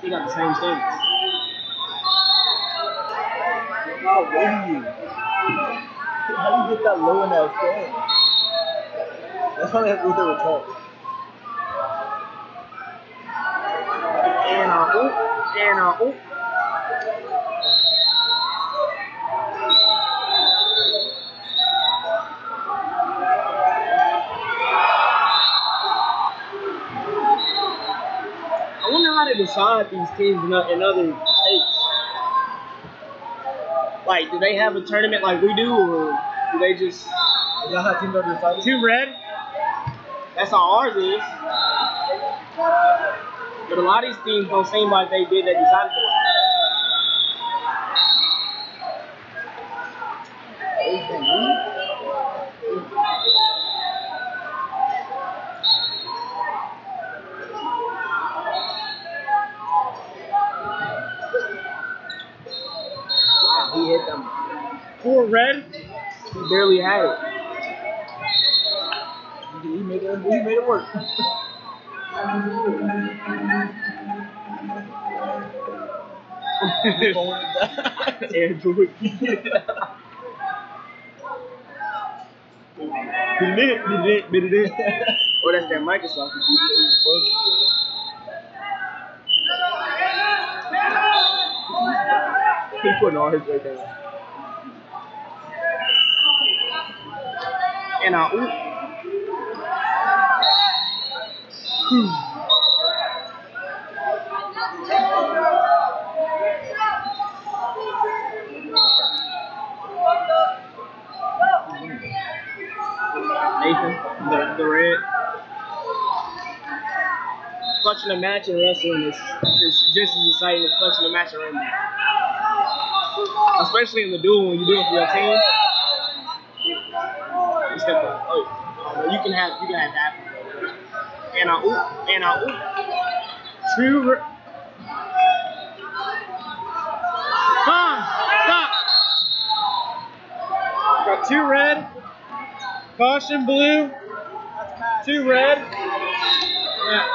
He got the same stance. How low you? How do you get that low in that stance? That's why they have Luther with tall. And uh, oop, and uh, oop. I wonder how they decide these teams in, in other states. Like, do they have a tournament like we do, or do they just Is that how teams are decided? two red? That's how ours is. But a lot of these teams don't seem like they did. They decided to. Wow, Four red. He barely had it. He made it. He made it work. Going back. Andrew. Bit it, bit it, bit it. Oh, that's that Microsoft. He putting all his weight down. And uh, ooh. Nathan, the, the red. Clutching a match in wrestling is, is just as exciting as clutching a match in wrestling. Especially in the dual when you do it for your team. Up. Oh, oh, you can have you can have that. And I oop, and I oop. Two. Re- Come, stop. Got two red. Caution blue. Two red. Match.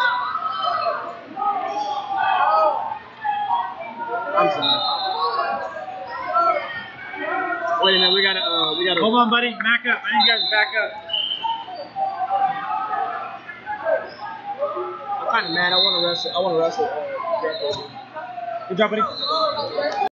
I'm sorry. Wait a minute, we gotta, uh, we gotta. Hold on, buddy. Back up. I need you guys to back up. I'm kind of mad. I want to wrestle. I want to wrestle. Uh. Good job, buddy.